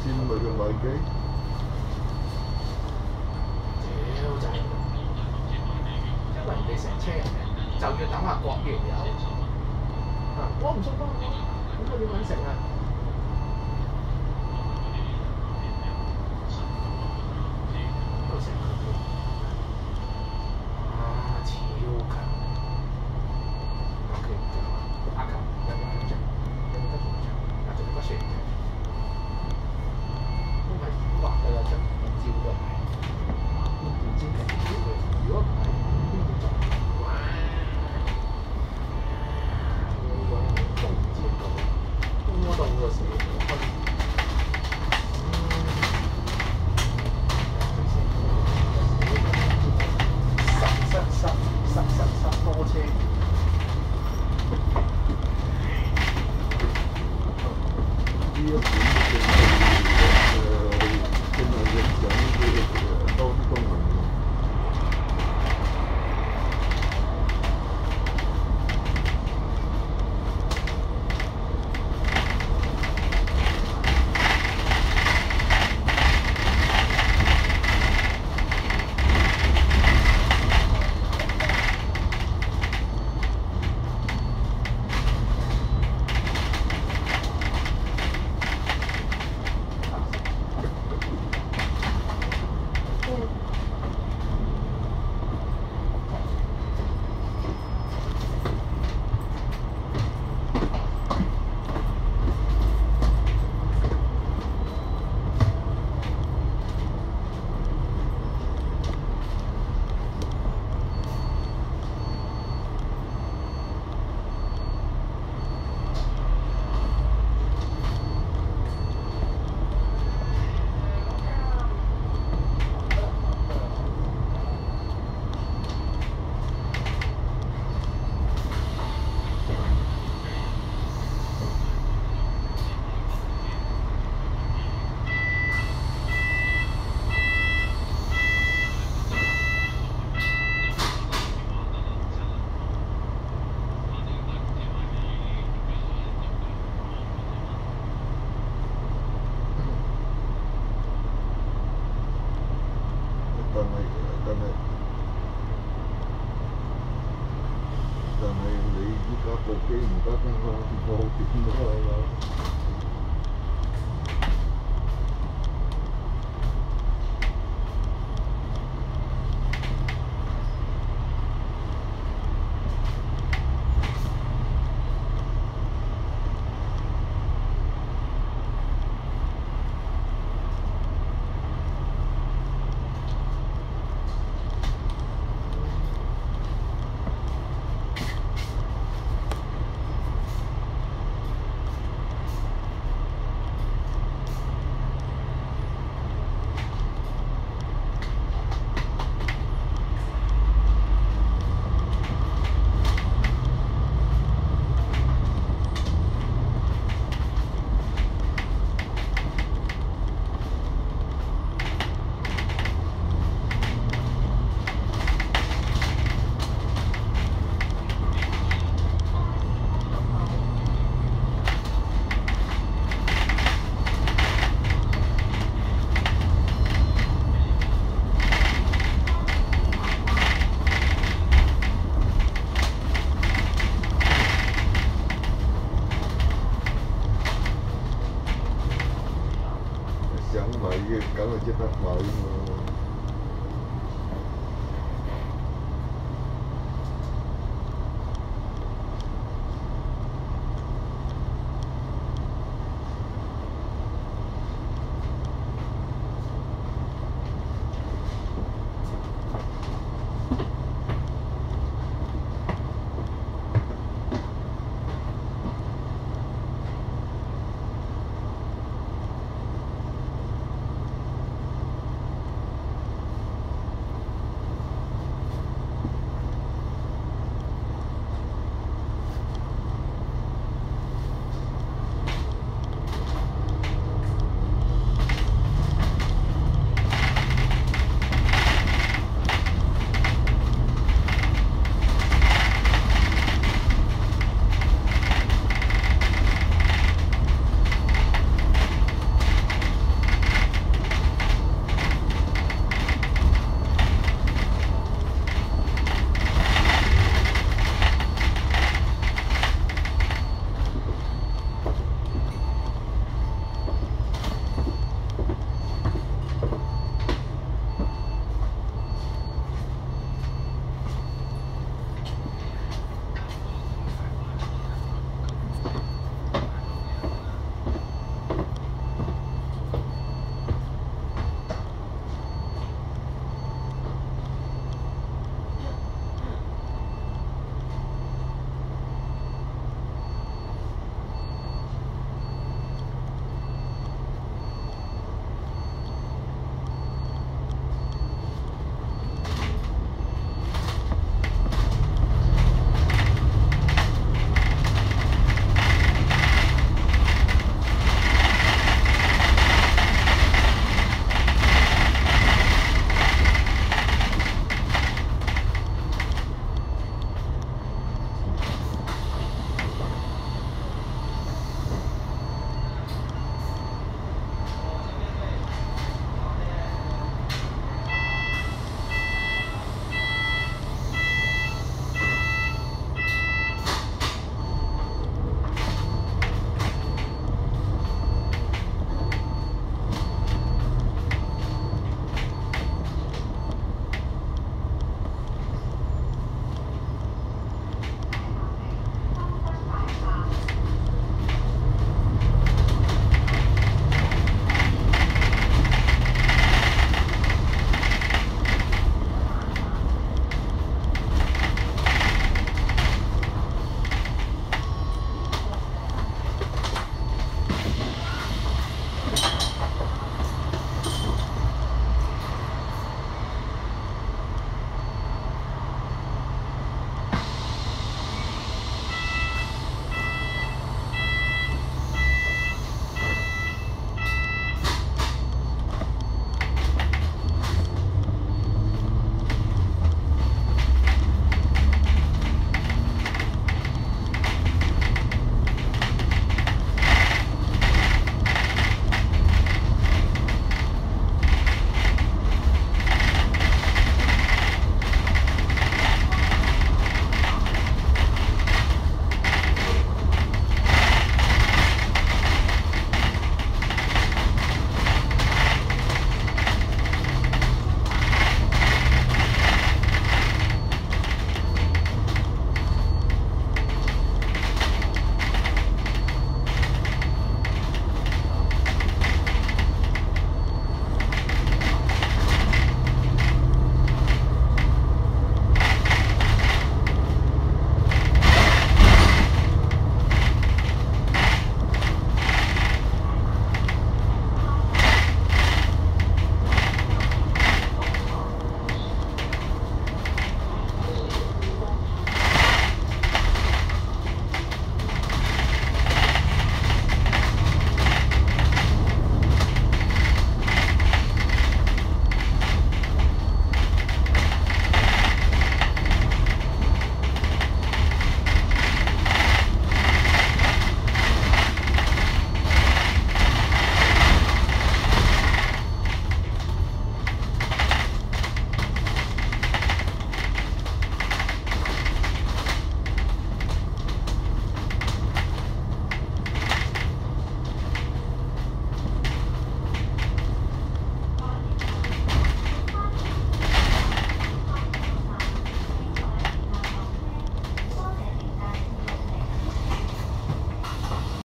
Sino ba yun bagay? Và chích.